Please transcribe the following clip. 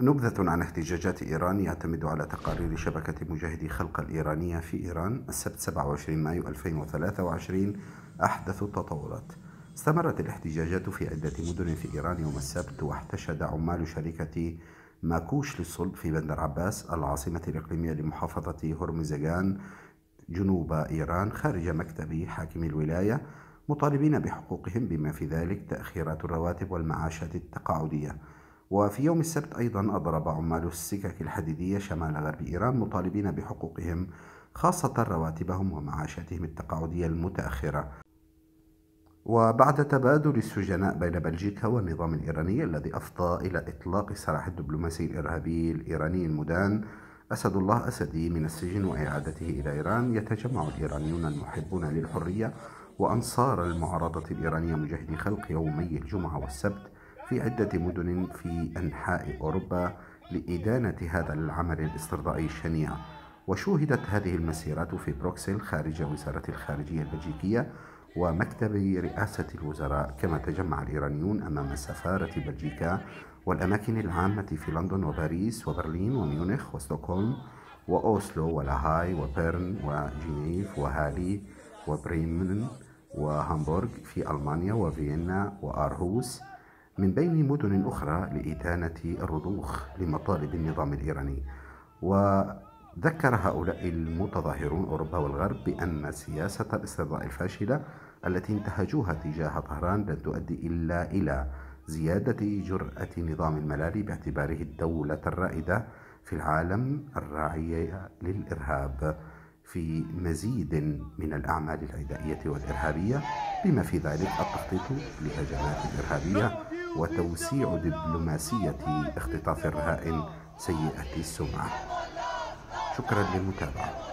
نبذة عن احتجاجات إيران يعتمد على تقارير شبكة مجاهدي خلق الإيرانية في إيران. السبت 27 مايو 2023 أحدث التطورات. استمرت الاحتجاجات في عدة مدن في إيران يوم السبت واحتشد عمال شركة ماكوش للصلب في بندر عباس العاصمة الإقليمية لمحافظة هرمزجان جنوب إيران خارج مكتب حاكم الولاية مطالبين بحقوقهم بما في ذلك تأخيرات الرواتب والمعاشات التقاعدية. وفي يوم السبت أيضا أضرب عمال السكك الحديدية شمال غرب إيران مطالبين بحقوقهم خاصة رواتبهم ومعاشاتهم التقاعدية المتأخرة. وبعد تبادل السجناء بين بلجيكا والنظام الإيراني الذي أفضى إلى إطلاق سراح الدبلوماسي الإرهابي الإيراني المدان أسد الله أسدي من السجن وإعادته إلى إيران يتجمع الإيرانيون المحبون للحرية وأنصار المعارضة الإيرانية مجاهدي خلق يومي الجمعة والسبت في عدة مدن في أنحاء أوروبا لإدانة هذا العمل الاسترضائي الشنيع. وشوهدت هذه المسيرات في بروكسل خارج وزارة الخارجية البلجيكية ومكتب رئاسة الوزراء كما تجمع الإيرانيون أمام سفارة بلجيكا والأماكن العامة في لندن وباريس وبرلين وميونخ وستوكهولم وأوسلو ولاهاي وبيرن وجنيف وهالي وبريمن وهامبورغ في ألمانيا وفيينا وأرهوس من بين مدن أخرى لإدانة الرضوخ لمطالب النظام الإيراني. وذكر هؤلاء المتظاهرون أوروبا والغرب بأن سياسة الاسترضاء الفاشلة التي انتهجوها تجاه طهران لن تؤدي إلا إلى زيادة جرأة نظام الملالي باعتباره الدولة الرائدة في العالم الراعية للإرهاب في مزيد من الأعمال العدائية والإرهابية بما في ذلك التخطيط لهجمات إرهابية وتوسيع دبلوماسية اختطاف الرهائن سيئة السمعة. شكرا للمتابعة.